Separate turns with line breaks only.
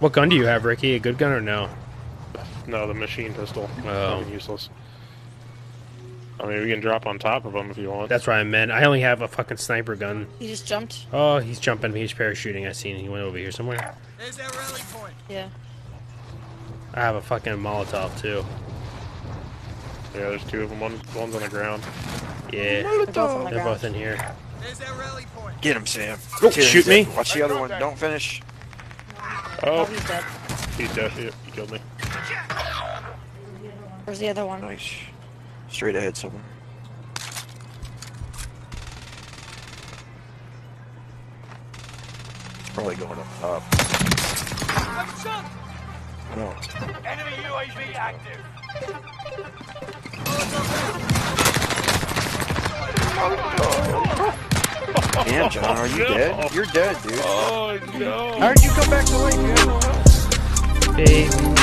What gun do you have, Ricky? A good gun or no?
No, the machine pistol.
Oh.
Fucking useless. I mean, we can drop on top of them if you want.
That's what I meant. I only have a fucking sniper gun.
He just jumped.
Oh, he's jumping. He's parachuting. I seen. He went over here somewhere.
There's that rally point.
Yeah.
I have a fucking Molotov too.
Yeah, there's two of them. One, one's on the ground.
Yeah,
They're both the
they're both in here.
There's that rally point.
Get him, Sam.
Oh,
Tear
shoot
his
me.
Watch the other one. Don't finish.
Oh,
Oh,
he's dead.
he's dead. He, he killed me.
Where's the other one?
Nice. Straight ahead, someone. Probably going up top.
I'm.
No.
Enemy UAV active.
Oh, Damn, John, are you oh, dead? You're dead, dude.
Oh no!
How did you come back to life? You had no health.
Big